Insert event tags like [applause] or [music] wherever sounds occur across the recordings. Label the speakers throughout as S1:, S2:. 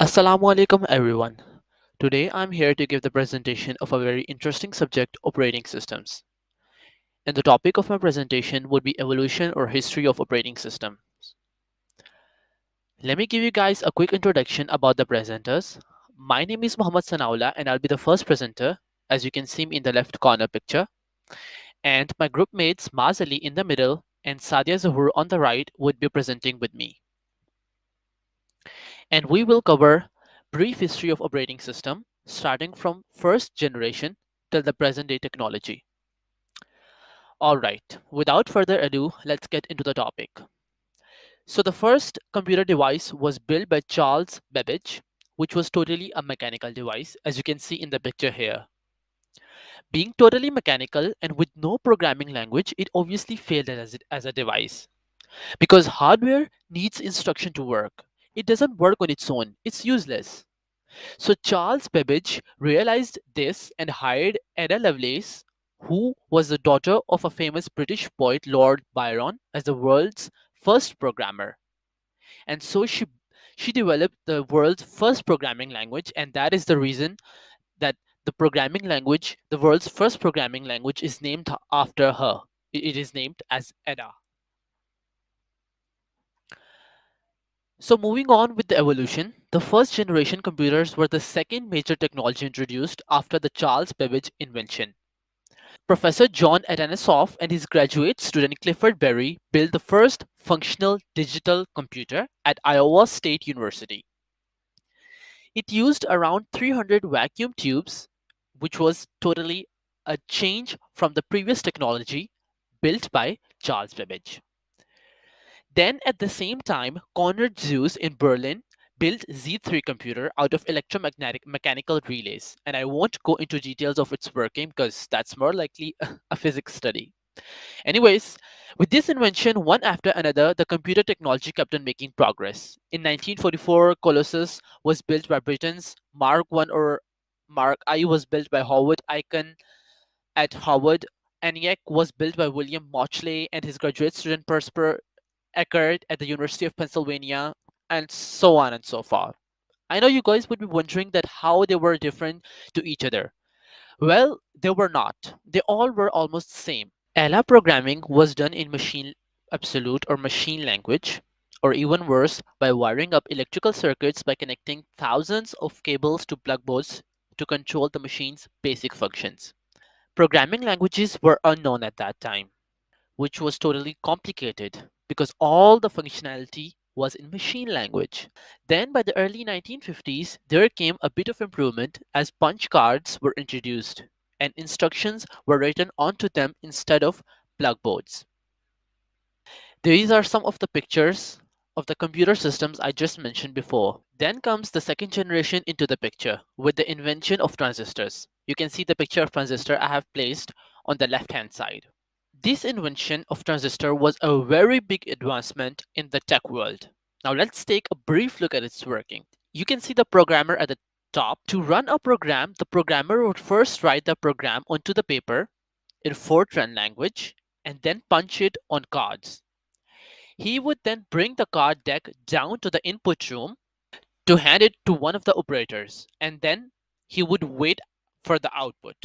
S1: Assalamu alaikum everyone. Today I'm here to give the presentation of a very interesting subject operating systems. And the topic of my presentation would be evolution or history of operating systems. Let me give you guys a quick introduction about the presenters. My name is Mohammad Sanaullah and I'll be the first presenter as you can see me in the left corner picture. And my group mates Maaz Ali in the middle and Sadia Zahoor on the right would be presenting with me and we will cover brief history of operating system starting from first generation till the present day technology. All right, without further ado, let's get into the topic. So the first computer device was built by Charles Babbage, which was totally a mechanical device, as you can see in the picture here. Being totally mechanical and with no programming language, it obviously failed as, it, as a device. Because hardware needs instruction to work it doesn't work on its own. It's useless. So Charles Babbage realized this and hired Ada Lovelace, who was the daughter of a famous British poet Lord Byron, as the world's first programmer. And so she she developed the world's first programming language, and that is the reason that the programming language, the world's first programming language, is named after her. It is named as Ada. So moving on with the evolution, the first generation computers were the second major technology introduced after the Charles Babbage invention. Professor John Atanasoff and his graduate student Clifford Berry built the first functional digital computer at Iowa State University. It used around 300 vacuum tubes, which was totally a change from the previous technology built by Charles Babbage. Then at the same time, Konrad Zuse in Berlin built Z3 computer out of electromagnetic mechanical relays. And I won't go into details of its working because that's more likely [laughs] a physics study. Anyways, with this invention, one after another, the computer technology kept on making progress. In 1944, Colossus was built by Britons. Mark I or Mark I was built by Howard Aiken at Harvard. ENIAC was built by William Mauchly and his graduate student Presper Eckert at the University of Pennsylvania, and so on and so forth. I know you guys would be wondering that how they were different to each other. Well, they were not. They all were almost the same. ELA programming was done in machine absolute or machine language, or even worse, by wiring up electrical circuits by connecting thousands of cables to plug boards to control the machine's basic functions. Programming languages were unknown at that time, which was totally complicated because all the functionality was in machine language. Then by the early 1950s, there came a bit of improvement as punch cards were introduced and instructions were written onto them instead of plug boards. These are some of the pictures of the computer systems I just mentioned before. Then comes the second generation into the picture with the invention of transistors. You can see the picture of transistor I have placed on the left hand side. This invention of transistor was a very big advancement in the tech world. Now let's take a brief look at its working. You can see the programmer at the top. To run a program, the programmer would first write the program onto the paper in Fortran language and then punch it on cards. He would then bring the card deck down to the input room to hand it to one of the operators and then he would wait for the output.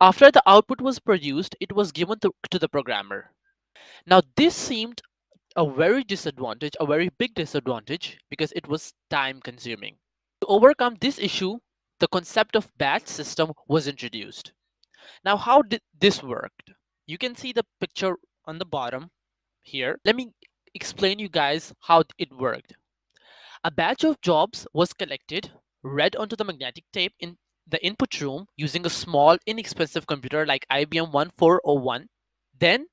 S1: After the output was produced, it was given to, to the programmer. Now, this seemed a very disadvantage, a very big disadvantage, because it was time consuming. To overcome this issue, the concept of batch system was introduced. Now, how did this work? You can see the picture on the bottom here. Let me explain you guys how it worked. A batch of jobs was collected, read onto the magnetic tape in the input room using a small, inexpensive computer like IBM 1401. Then,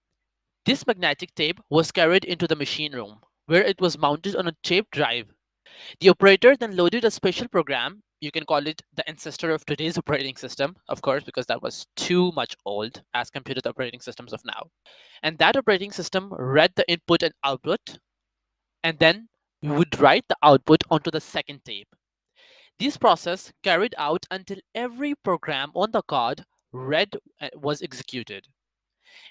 S1: this magnetic tape was carried into the machine room, where it was mounted on a tape drive. The operator then loaded a special program. You can call it the ancestor of today's operating system, of course, because that was too much old as compared to operating systems of now. And that operating system read the input and output, and then would write the output onto the second tape. This process carried out until every program on the card read uh, was executed.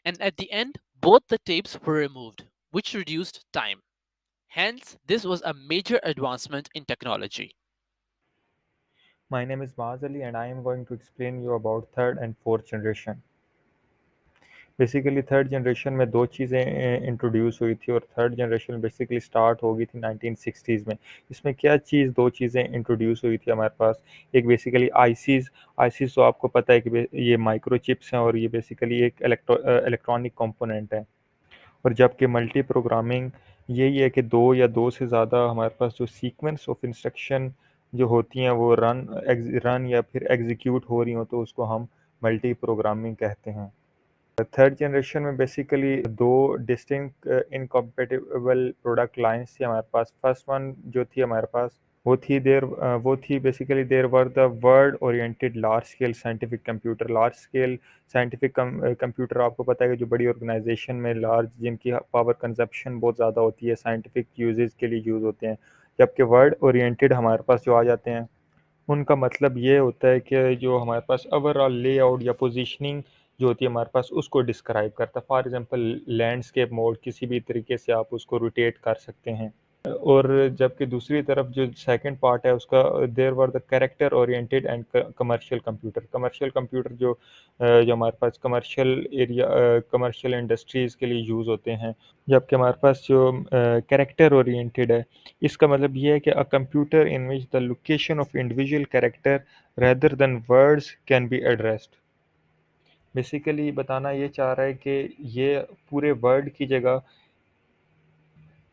S1: And at the end, both the tapes were removed, which reduced time. Hence, this was a major advancement in technology.
S2: My name is Maaz Ali and I am going to explain you about third and fourth generation. Basically third generation میں دو چیزیں introduce ہوئی تھی اور third generation basically start ہو گئی تھی nineteen sixties میں۔ اس میں کیا چیز دو چیزیں انٹروڈیوس ہوئی تھی ہمارے پاس؟ ایک basically ICs ICs تو آپ کو پتہ ہے کہ یہ مائکرو چپس ہیں اور یہ بیسیکلی ایک الیکٹرانک کمپوننٹ ہے اور جبکہ ملٹی پروگرامنگ یہی ہے کہ دو یا دو سے زیادہ ہمارے پاس جو سیکوینس آف انسٹرکشن جو ہوتی ہیں وہ رن رن یا پھر ایگزیکیوٹ ہو رہی ہوں تو اس کو ہم ملٹی پروگرامنگ کہتے ہیں۔ تھرڈ جنریشن میں بیسیکلی دو ڈسٹنک انکمپیٹیبل پروڈکٹ لائنس تھی ہمارے پاس۔ فرسٹ ون جو تھی ہمارے پاس وہ تھی دیر uh, وہ تھی basically there were the word oriented large scale scientific computer large scale scientific computer آپ کو پتہ ہے کہ جو بڑی آرگنائزیشن میں لارج جن کی پاور کنزپشن بہت زیادہ ہوتی ہے سائنٹیفک یوزز کے لیے یوز ہوتے ہیں۔ جبکہ ورڈ اورینٹیڈ ہمارے پاس جو آ جاتے ہیں، ان کا مطلب یہ ہوتا ہے کہ جو ہمارے پاس اوور آل لے آؤٹ یا پوزیشننگ جو ہوتی ہے ہمارے پاس، اس کو ڈسکرائب کرتا ہے۔ فار ایگزامپل لینڈسکیپ موڈ کسی بھی طریقے سے آپ اس کو روٹیٹ کر سکتے ہیں۔ اور جبکہ دوسری طرف جو سیکنڈ پارٹ ہے، اس کا there are the character oriented and commercial computer commercial computer جو جو ہمارے پاس کمرشیل ایریا کمرشیل انڈسٹریز کے لیے یوز ہوتے ہیں۔ جبکہ ہمارے پاس جو کریکٹر اورینٹیڈ ہے، اس کا مطلب یہ ہے کہ a computer in which the location of individual character rather than words can be addressed basically بتانا یہ چاہ رہا ہے کہ یہ پورے ورڈ کی جگہ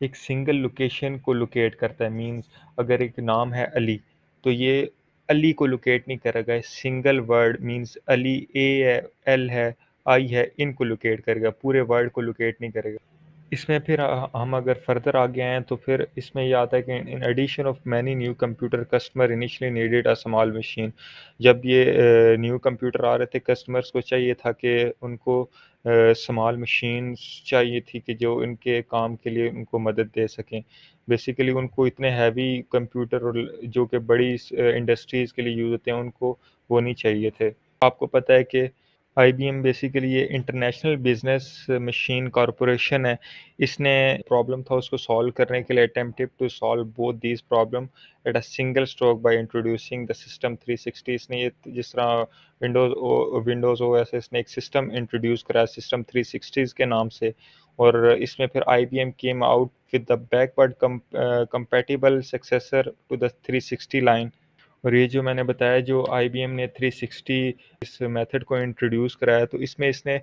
S2: ایک سنگل لوکیشن کو لوکیٹ کرتا ہے. مینز اگر ایک نام ہے علی، تو یہ علی کو لوکیٹ نہیں کرے گا. Single word means Ali A ہے ایل ہے آئی ہے، ان کو لوکیٹ کرے گا. پورے ورڈ کو لوکیٹ نہیں کرے گا. اس میں پھر ہم اگر فردر آگے آئیں تو پھر اس میں یہ آتا ہے کہ in addition of many new computer customer initially needed a small machine جب یہ نیو کمپیوٹر آ رہے تھے کسٹمرس کو چاہیے تھا کہ ان کو اسمال مشینس چاہیے تھی کہ جو ان کے کام کے لیے ان کو مدد دے سکیں۔ بیسیکلی ان کو اتنے ہیوی کمپیوٹر جو کہ بڑی انڈسٹریز کے لیے یوز ہوتے ہیں ان کو وہ نہیں چاہیے تھے۔ آپ کو پتہ ہے کہ آئی بی ایم بیسیکلی یہ انٹرنیشنل بزنس مشین کارپوریشن ہے۔ اس نے پرابلم تھا اس کو سالو کرنے کے لیے attempted to solve both these problem at a single stroke by introducing the system 360 اس نے یہ جس طرح ونڈوز ونڈوز او ایس اس نے ایک سسٹم انٹروڈیوس کرا سسٹم 360 کے نام سے۔ اور اس میں پھر I B M came out with the backward compatible successor to the 360 line اور یہ جو میں نے بتایا جو آئی بی ایم نے 360 اس میتھڈ کو انٹروڈیوس کرایا، تو اس میں اس نے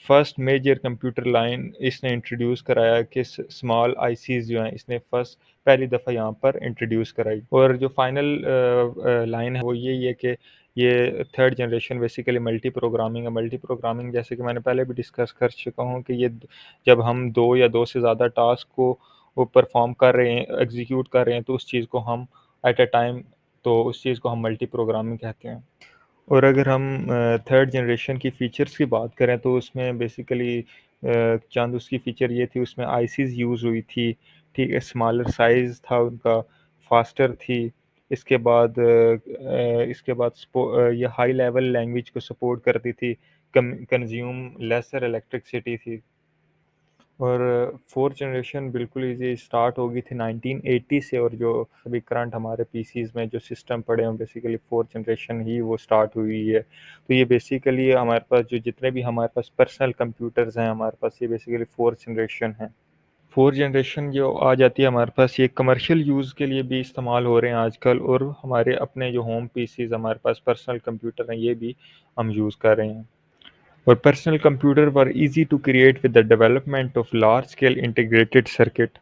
S2: فرسٹ میجر کمپیوٹر لائن اس نے انٹروڈیوس کرایا کہ اسمال آئی سیز جو ہیں اس نے فرسٹ پہلی دفعہ یہاں پر انٹروڈیوس کرائی۔ اور جو فائنل لائن ہے وہ یہی ہے کہ یہ third generation basically multi programming ہے۔ ملٹی پروگرامنگ جیسے کہ میں نے پہلے بھی ڈسکس کر چکا ہوں کہ یہ جب ہم دو یا دو سے زیادہ ٹاسک کو وہ پرفارم کر رہے ہیں ایگزیکیوٹ کر رہے ہیں، تو اس چیز کو ہم ایٹ اے ٹائم تو اس چیز کو ہم ملٹی پروگرامنگ کہتے ہیں۔ اور اگر ہم تھرڈ جنریشن کی فیچرز کی بات کریں تو اس میں بیسیکلی چاند اس کی فیچر یہ تھی، اس میں آئی سیز یوز ہوئی تھی۔ ٹھیک ہے اسمالر سائز تھا، ان کا فاسٹر تھی۔ اس کے بعد اس کے بعد یہ ہائی لیول لینگویج کو سپورٹ کرتی تھی۔ کنزیوم لیسر الیکٹرکسٹی تھی۔ اور فورتھ جنریشن بالکل ایزی اسٹارٹ ہو گئی تھی نائنٹین ایٹی سے اور جو ابھی کرنٹ ہمارے پی سیز میں جو سسٹم پڑے ہیں بیسیکلی فورتھ جنریشن ہی وہ اسٹارٹ ہوئی ہے۔ تو یہ بیسیکلی ہمارے پاس جو جتنے بھی ہمارے پاس پرسنل کمپیوٹرز ہیں، ہمارے پاس یہ بیسیکلی فورتھ جنریشن ہیں۔ فورتھ جنریشن جو آ جاتی ہے، ہمارے پاس یہ کمرشل یوز کے لیے بھی استعمال ہو رہے ہیں آج کل اور ہمارے اپنے جو ہوم پی سیز ہمارے پاس پرسنل کمپیوٹر ہیں، یہ بھی ہم یوز کر رہے ہیں۔ اور personal computer were easy to create with the development of large scale integrated circuit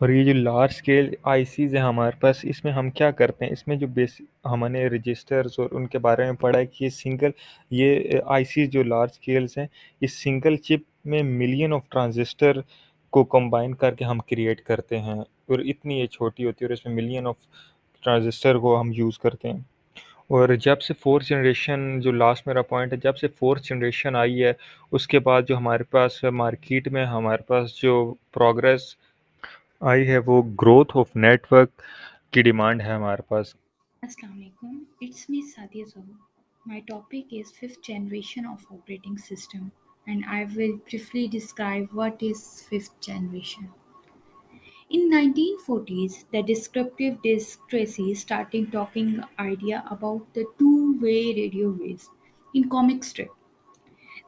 S2: اور یہ جو لارج اسکیل آئی سیز ہیں ہمارے پاس، اس میں ہم کیا کرتے ہیں؟ اس میں جو بیس ہم نے رجسٹرز اور ان کے بارے میں پڑھا ہے کہ یہ سنگل یہ آئی سیز جو لارج اسکیلس ہیں، اس سنگل چپ میں ملین آف ٹرانزسٹر کو کمبائن کر کے ہم کریٹ کرتے ہیں۔ اور اتنی یہ چھوٹی ہوتی ہے اور اس میں ملین آف ٹرانزسٹر کو ہم یوز کرتے ہیں۔ اور جب سے فورتھ جنریشن جو لاسٹ میرا پوائنٹ ہے، جب سے فورتھ جنریشن آئی ہے، اس کے بعد جو ہمارے پاس مارکیٹ میں، ہمارے پاس جو پروگرس آئی ہے،
S3: وہ
S2: گروتھ آف نیٹ ورک کی ڈیمانڈ ہے ہمارے پاس۔
S3: السلام علیکم۔ It's me Sadia Zahoor my topic is fifth generation of operating system and I will briefly describe what is fifth generation In 1940s, the descriptive disc Tracy started talking idea about the two-way radio waves in comic strip.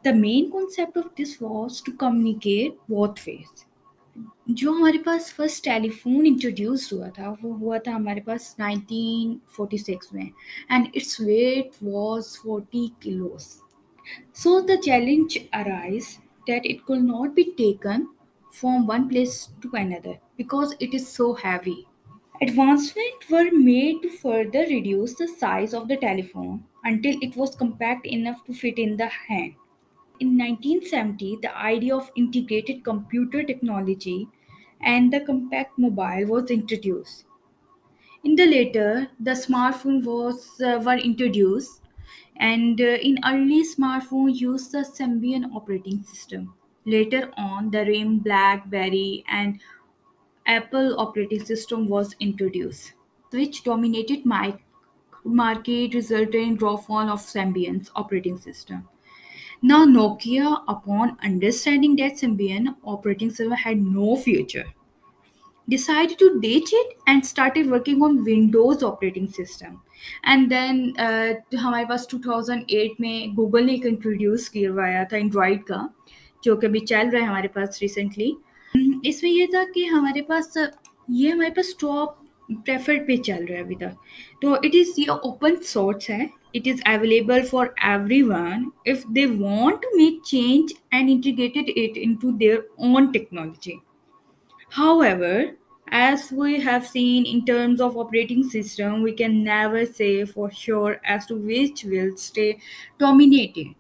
S3: The main concept of this was to communicate both ways. जो हमारे पास first telephone introduce हुआ था वो हुआ था हमारे पास 1946 में and it's weight was 40 kilos. So the challenge arise that it could not be taken from one place to another because it is so heavy. Advancements were made to further reduce the size of the telephone until it was compact enough to fit in the hand. In 1970, the idea of integrated computer technology and the compact mobile was introduced. In the later, the smartphone was uh, were introduced, and uh, in early smartphone used the Symbian operating system. Later on, the RIM, BlackBerry, and Apple operating system was introduced, which dominated my market, resulting in downfall of Symbian's operating system. Now, Nokia, upon understanding that Symbian operating system had no future, decided to ditch it and started working on Windows operating system. And then हमारे पास 2008 में Google ने एक introduce करवाया था Android का جو کہ ابھی چل رہا ہے ہمارے پاس ریسنٹلی اس میں یہ تھا کہ ہمارے پاس، یہ ہمارے پاس ٹاپ پریفرڈ پہ چل رہا ہے ابھی تک. تو اٹ از یہ اوپن سورس ہے. It is available for everyone if they want to make change and integrated it into their own technology however as we have seen in terms of operating system we can never say for sure as to which will stay dominated